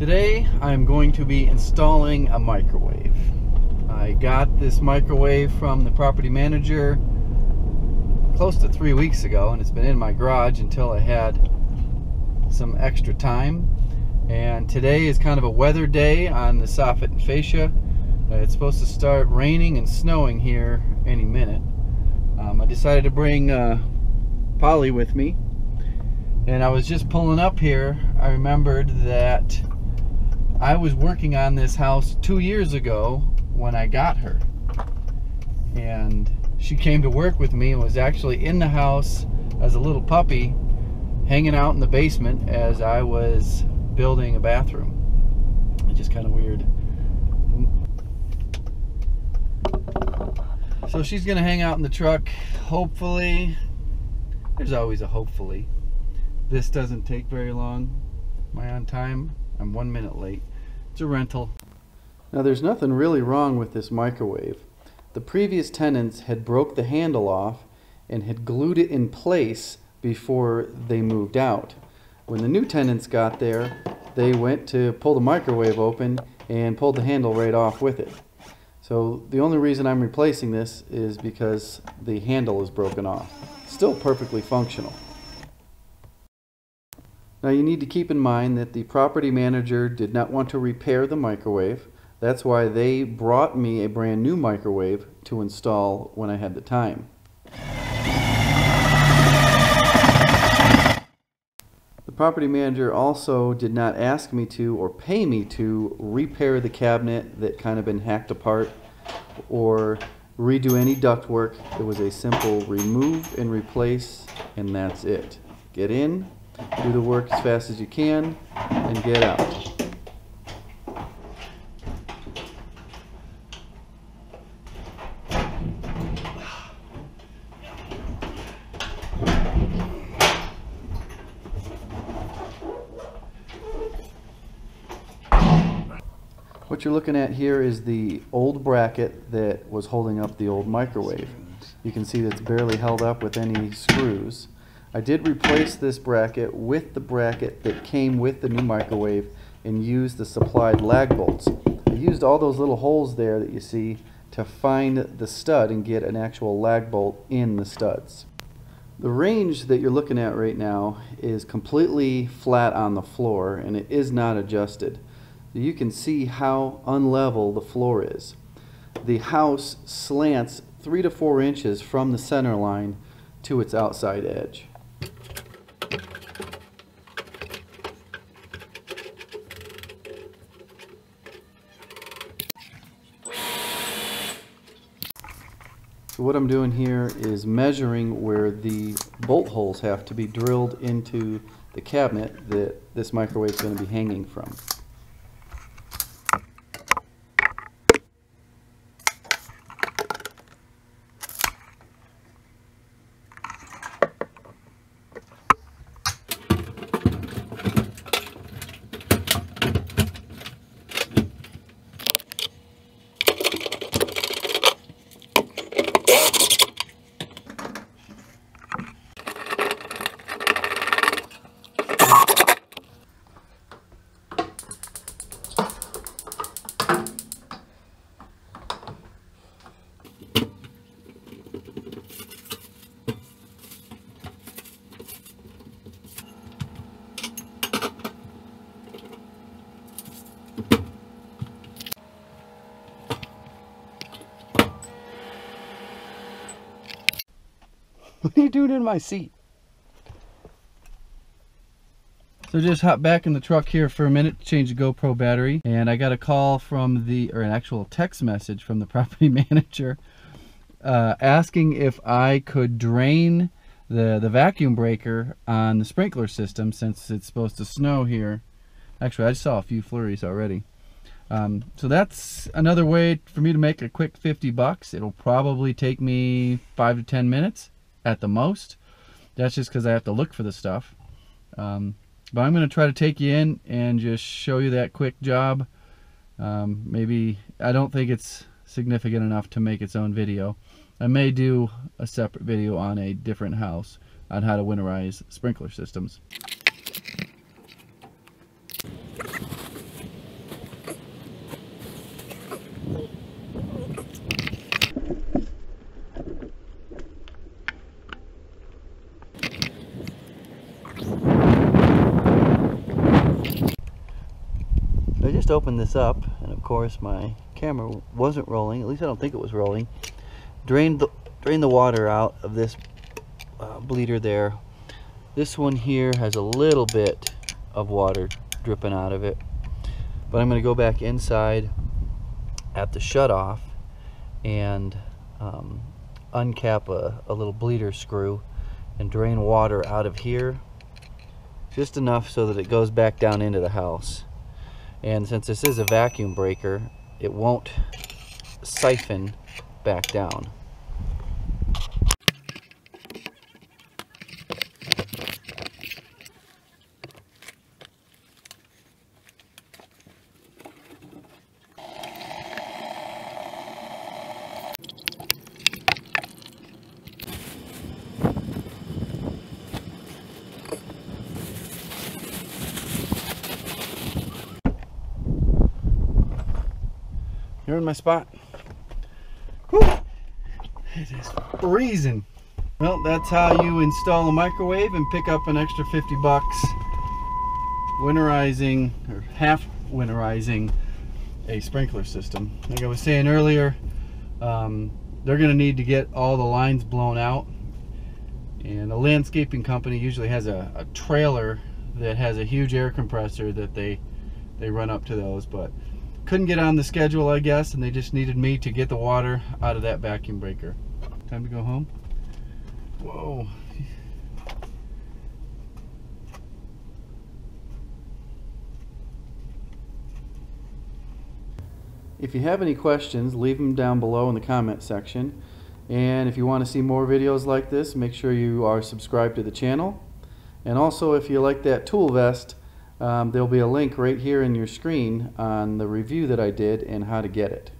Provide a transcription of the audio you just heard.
Today I'm going to be installing a microwave. I got this microwave from the property manager close to three weeks ago and it's been in my garage until I had some extra time and today is kind of a weather day on the soffit and fascia. Uh, it's supposed to start raining and snowing here any minute. Um, I decided to bring uh, Polly with me and I was just pulling up here I remembered that I was working on this house two years ago when I got her. And she came to work with me and was actually in the house as a little puppy, hanging out in the basement as I was building a bathroom. It's just kind of weird. So she's gonna hang out in the truck. Hopefully, there's always a hopefully. This doesn't take very long. Am I on time? I'm one minute late. It's a rental. Now there's nothing really wrong with this microwave. The previous tenants had broke the handle off and had glued it in place before they moved out. When the new tenants got there, they went to pull the microwave open and pulled the handle right off with it. So the only reason I'm replacing this is because the handle is broken off. Still perfectly functional. Now you need to keep in mind that the property manager did not want to repair the microwave. That's why they brought me a brand new microwave to install when I had the time. The property manager also did not ask me to or pay me to repair the cabinet that kind of been hacked apart or redo any ductwork. It was a simple remove and replace and that's it. Get in, do the work as fast as you can, and get out. What you're looking at here is the old bracket that was holding up the old microwave. You can see that it's barely held up with any screws. I did replace this bracket with the bracket that came with the new microwave and used the supplied lag bolts. I used all those little holes there that you see to find the stud and get an actual lag bolt in the studs. The range that you're looking at right now is completely flat on the floor and it is not adjusted. You can see how unlevel the floor is. The house slants three to four inches from the center line to its outside edge. So what I'm doing here is measuring where the bolt holes have to be drilled into the cabinet that this microwave is going to be hanging from. Doing in my seat? So just hop back in the truck here for a minute to change the GoPro battery. And I got a call from the, or an actual text message from the property manager uh, asking if I could drain the, the vacuum breaker on the sprinkler system since it's supposed to snow here. Actually, I just saw a few flurries already. Um, so that's another way for me to make a quick 50 bucks. It'll probably take me five to 10 minutes at the most. That's just because I have to look for the stuff. Um, but I'm going to try to take you in and just show you that quick job. Um, maybe, I don't think it's significant enough to make its own video. I may do a separate video on a different house on how to winterize sprinkler systems. I just opened this up, and of course my camera wasn't rolling. At least I don't think it was rolling. Drained the the water out of this uh, bleeder there. This one here has a little bit of water dripping out of it, but I'm going to go back inside at the shutoff and um, uncap a, a little bleeder screw and drain water out of here just enough so that it goes back down into the house and since this is a vacuum breaker it won't siphon back down You're in my spot. Whew. It is freezing. Well, that's how you install a microwave and pick up an extra 50 bucks winterizing or half winterizing a sprinkler system. Like I was saying earlier, um, they're going to need to get all the lines blown out. And a landscaping company usually has a, a trailer that has a huge air compressor that they they run up to those, but couldn't get on the schedule, I guess, and they just needed me to get the water out of that vacuum breaker. Time to go home. Whoa. If you have any questions, leave them down below in the comment section. And if you want to see more videos like this, make sure you are subscribed to the channel. And also, if you like that tool vest, um, there'll be a link right here in your screen on the review that I did and how to get it.